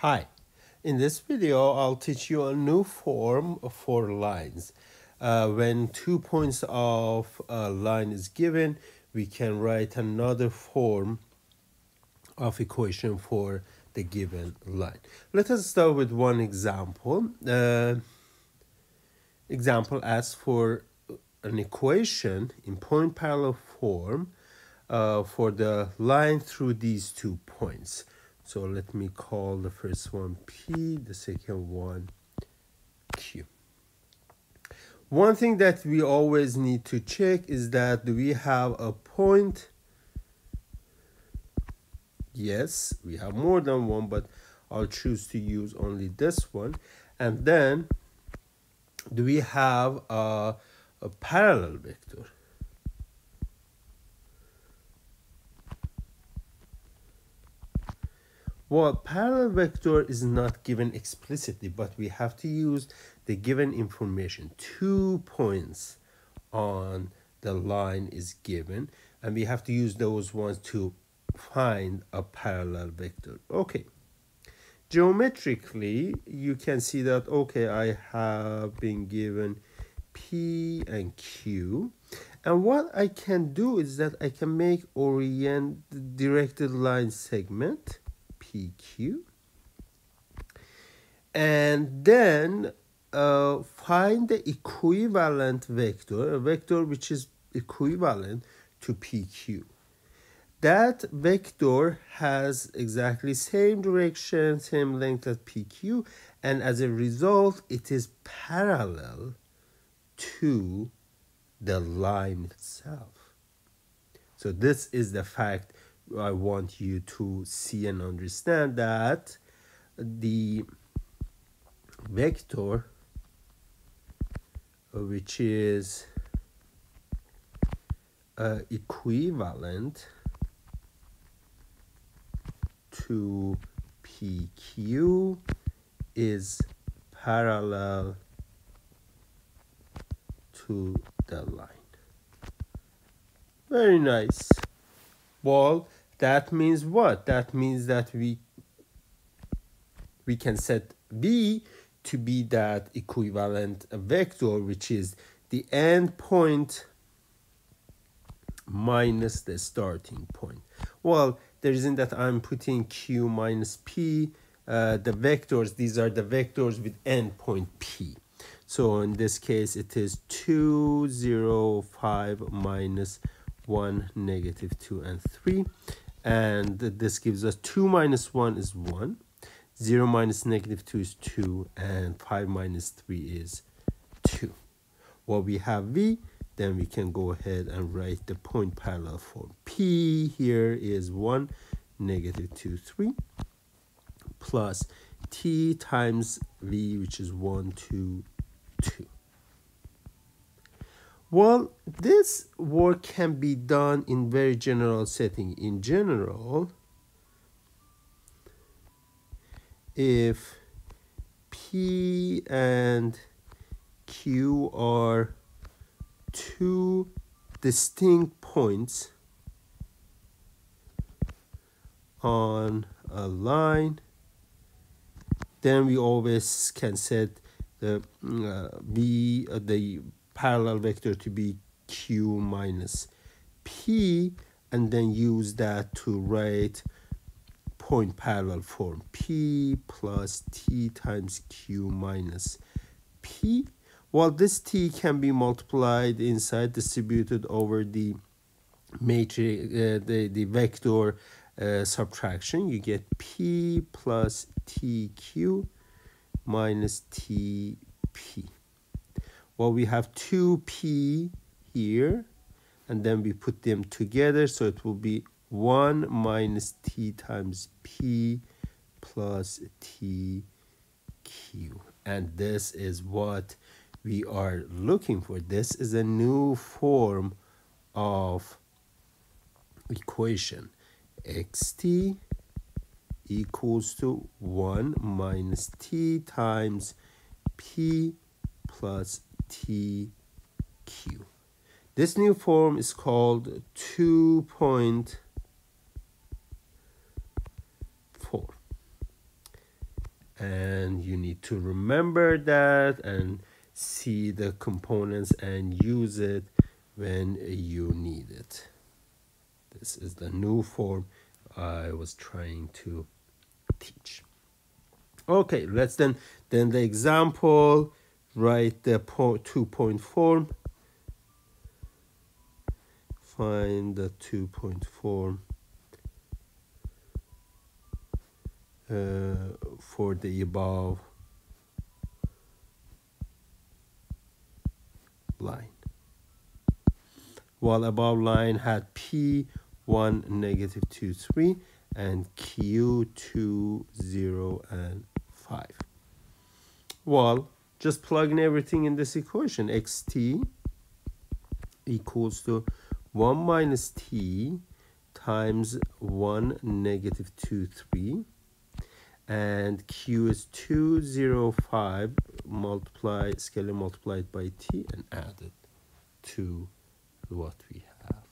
Hi, in this video I'll teach you a new form for lines. Uh, when two points of a line is given, we can write another form of equation for the given line. Let us start with one example. Uh, example asks for an equation in point parallel form uh, for the line through these two points. So let me call the first one P, the second one Q. One thing that we always need to check is that do we have a point? Yes, we have more than one, but I'll choose to use only this one. And then do we have a, a parallel vector? Well, parallel vector is not given explicitly, but we have to use the given information. Two points on the line is given, and we have to use those ones to find a parallel vector. Okay. Geometrically, you can see that, okay, I have been given P and Q. And what I can do is that I can make orient directed line segment PQ. And then uh, find the equivalent vector, a vector which is equivalent to PQ. That vector has exactly same direction, same length as PQ, and as a result, it is parallel to the line itself. So this is the fact I want you to see and understand that the vector which is uh, equivalent to PQ is parallel to the line. Very nice. Well, that means what? That means that we we can set V to be that equivalent vector, which is the end point minus the starting point. Well, the reason that I'm putting Q minus P, uh, the vectors, these are the vectors with endpoint P. So in this case, it is 2, 0, 5 minus 1, negative 2, and 3 and this gives us 2 minus 1 is 1 0 minus negative 2 is 2 and 5 minus 3 is 2 well we have v then we can go ahead and write the point parallel form. P here is 1 negative 2 3 plus t times v which is 1 2 2 well, this work can be done in very general setting. In general, if P and Q are two distinct points on a line, then we always can set the uh, B, uh, the parallel vector to be q minus p and then use that to write point parallel form. P plus t times q minus p. Well this t can be multiplied inside distributed over the matrix uh, the, the vector uh, subtraction you get p plus tq minus tp well we have 2p here and then we put them together so it will be 1 minus t times p plus tq and this is what we are looking for. This is a new form of equation. Xt equals to 1 minus t times p plus TQ. This new form is called two-point form. and you need to remember that and see the components and use it when you need it this is the new form I was trying to teach okay let's then then the example write the two point form find the two point form uh, for the above line. While above line had p 1 negative 2 3 and q 2 0 and 5 well just plug in everything in this equation. Xt equals to 1 minus t times 1 negative 2 3 and q is 205 multiply scalar multiplied by t and added to what we have